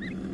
you